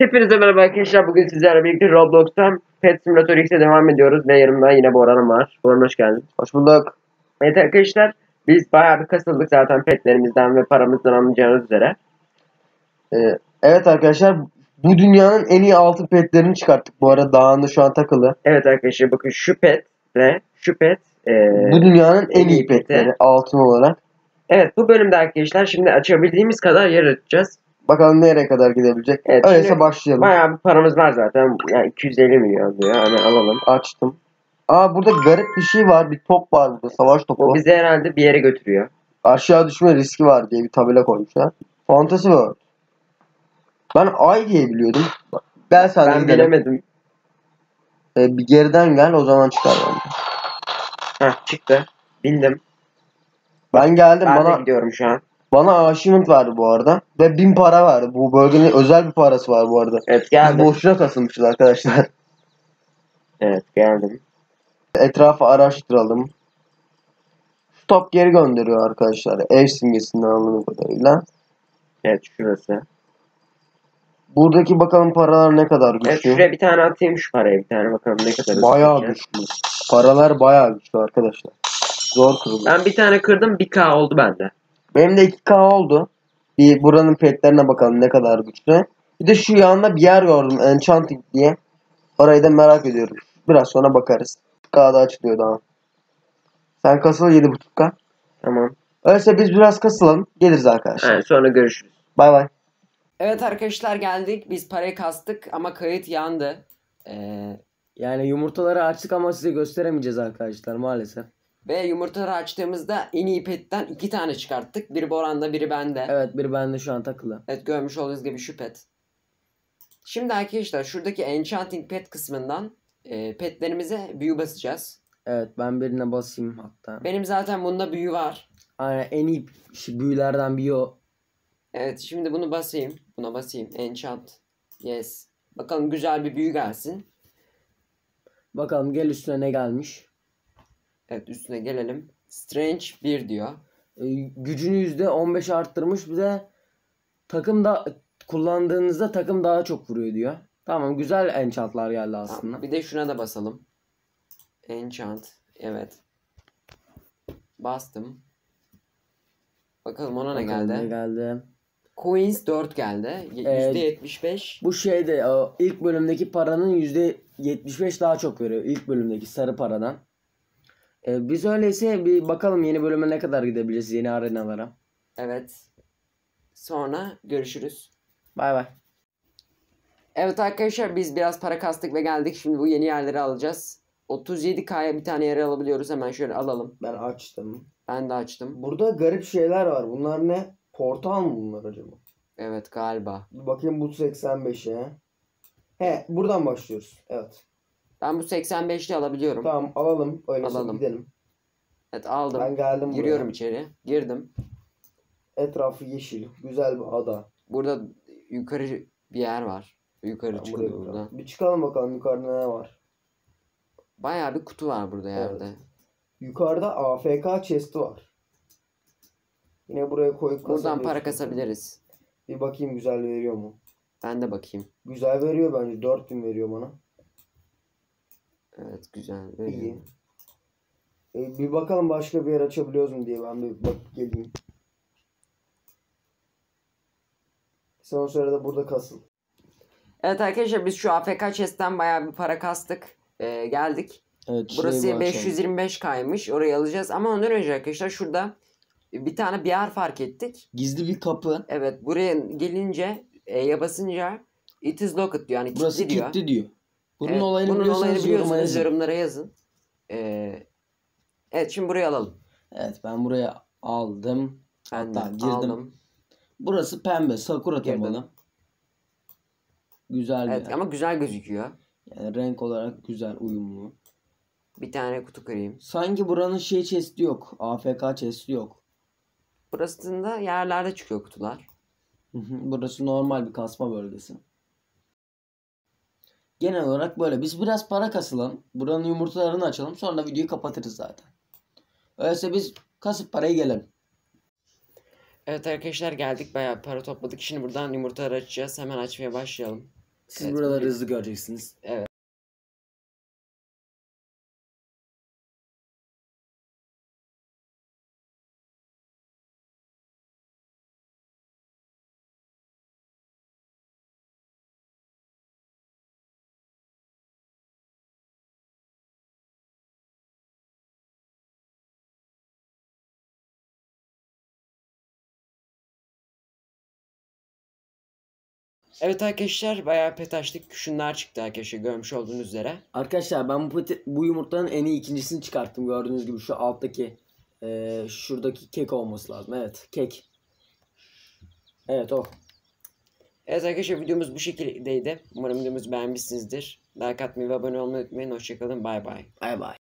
Hepinize merhaba arkadaşlar. Bugün sizlerle birlikte Roblox'tan Pet Simulator X'e devam ediyoruz ve yanımda yine Boran'ım var. Boran hoş geldin. Hoş bulduk. Evet arkadaşlar biz bayağı bir kasıldık zaten petlerimizden ve paramızdan anlayacağınız üzere. Ee, evet arkadaşlar bu dünyanın en iyi altın petlerini çıkarttık. Bu arada dağında şu an takılı. Evet arkadaşlar bakın şu pet ve şu pet. ee, Bu dünyanın en iyi petleri altın olarak. evet bu bölümde arkadaşlar şimdi açabildiğimiz kadar yer açacağız. Bakalım nereye kadar gidebilecek. Evet, Öyleyse başlayalım. Bayağı bir paramız var zaten. Yani 250 milyon diyor. Hani alalım. Açtım. Aa burada garip bir şey var. Bir top var burada. Savaş topu. Bu bizi herhalde bir yere götürüyor. Aşağı düşme riski var diye bir tabela koymuşlar. Fantasy World. Ben ay diye biliyordum. Gel sen Ben gidelim. bilemedim. Ee, bir geriden gel o zaman çıkar bence. Heh çıktı. Bildim. Ben geldim Ben bana gidiyorum şu an. Bana achievement verdi bu arada. Ve bin para verdi. Bu bölgenin özel bir parası var bu arada. Evet Biz geldim. boşuna kasılmışız arkadaşlar. Evet geldim. Etrafı araştıralım. Stop geri gönderiyor arkadaşlar. Ev simgesinden anladığım kadarıyla. Evet şurası. Buradaki bakalım paralar ne kadar Evet güçlü. şuraya bir tane atayım şu parayı bir tane bakalım ne kadar bayağı güçlü. Paralar bayağı güçlü arkadaşlar. Zor kırılıyor. Ben bir tane kırdım 1k oldu bende. Benim de 2K oldu. Bir buranın petlerine bakalım ne kadar güçlü. Bir de şu yanında bir yer gördüm. Enchanting diye. Orayı da merak ediyorum. Biraz sonra bakarız. K'da açılıyor daha. Sen kasıl 7.5K. Tamam. Öyleyse biz biraz kasılalım. Geliriz arkadaşlar. Evet, sonra görüşürüz. Bay bay. Evet arkadaşlar geldik. Biz parayı kastık ama kayıt yandı. Ee, Yani yumurtaları açtık ama size gösteremeyeceğiz arkadaşlar maalesef. Ve yumurtaları açtığımızda en iyi petten iki tane çıkarttık. Biri Boran'da biri bende. Evet biri bende şu an takılı. Evet görmüş olduğunuz gibi şu pet. Şimdi arkadaşlar şuradaki Enchanting Pet kısmından e, petlerimize büyü basacağız. Evet ben birine basayım hatta. Benim zaten bunda büyü var. Aynen en iyi büyülerden biri o. Evet şimdi bunu basayım. Buna basayım. Enchant. Yes. Bakalım güzel bir büyü gelsin. Bakalım gel üstüne ne gelmiş. Evet üstüne gelelim. Strange 1 diyor. Ee, gücünü %15 arttırmış bir de takım da kullandığınızda takım daha çok vuruyor diyor. Tamam güzel enchantlar geldi aslında. Tamam, bir de şuna da basalım. Enchant. Evet. Bastım. Bakalım ona ne Bakalım geldi. Ne geldi? Coins 4 geldi. Ee, %75. Bu şeyde ilk bölümdeki paranın %75 daha çok veriyor. İlk bölümdeki sarı paradan. Ee, biz öyleyse bir bakalım yeni bölüme ne kadar gidebiliriz yeni arenalara. Evet. Sonra görüşürüz. Bay bay. Evet arkadaşlar biz biraz para kastık ve geldik. Şimdi bu yeni yerleri alacağız. 37K'ya bir tane yer alabiliyoruz. Hemen şöyle alalım. Ben açtım. Ben de açtım. Burada garip şeyler var. Bunlar ne? Portal mı bunlar acaba? Evet galiba. Bakayım bu 85'e. He buradan başlıyoruz. Evet. Ben bu 85'li alabiliyorum. Tamam alalım. Öyleyse Alalım. gidelim. Evet aldım. Ben geldim Giriyorum buraya. içeri. Girdim. Etrafı yeşil. Güzel bir ada. Burada yukarı bir yer var. Yukarı Ben çıkılıyor buraya buradan. bakalım. Bir çıkalım bakalım yukarıda ne var. Bayağı bir kutu var burada yerde. Evet. Yukarıda AFK chest'i var. Yine buraya koyup Buradan para kasabiliriz. Bir bakayım güzel veriyor mu? Ben de bakayım. Güzel veriyor bence. 4000 veriyor bana. Evet güzel. İyi. veriyor. E, bir bakalım başka bir yer açabiliyoruz mu diye ben bir bak geleyim. Sen o sırada burada kasıl. Evet arkadaşlar biz şu AFK chest'ten bayağı bir para kastık. Ee, geldik. Evet, Burası şey 525k'ymış. Orayı alacağız. Ama ondan önce arkadaşlar şurada bir tane bir yer fark ettik. Gizli bir kapı. Evet buraya gelince E'ye basınca it is locked diyor. Yani Burası kilitli diyor. kilitli diyor. Bunun Evet, olayını bunun biliyorsanız olayını yoruma biliyorsanız yazın. yorumlara yazın. Ee, evet şimdi burayı alalım. Evet ben buraya aldım. Ben Hatta girdim. aldım. Burası pembe. Sakura Girdim. temalı. Güzel bir Evet yer. ama güzel gözüküyor. Yani renk olarak güzel uyumlu. Bir tane kutu kırayım. Sanki buranın şey chest'i yok. AFK chest'i yok. Burasında yerlerde çıkıyor kutular. Burası normal bir kasma bölgesi. Genel olarak böyle. Biz biraz para kasılalım. Buranın yumurtalarını açalım. Sonra videoyu kapatırız zaten. Öyleyse biz kasıp parayı gelelim. Evet arkadaşlar geldik bayağı para topladık. Şimdi buradan yumurtaları açacağız. Hemen açmaya başlayalım. Siz Evet, buraları bugün- hızlı göreceksiniz. Evet. Evet arkadaşlar bayağı pet açtık. Şunlar çıktı arkadaşlar görmüş olduğunuz üzere. Arkadaşlar ben bu, bu yumurtanın en iyi ikincisini çıkarttım. Gördüğünüz gibi şu alttaki eee, şuradaki kek olması lazım. Evet kek. Evet o. Evet arkadaşlar videomuz bu şekildeydi. Umarım videomuzu beğenmişsinizdir. Like atmayı ve abone olmayı unutmayın. Hoşçakalın. Bay bay. Bay bay.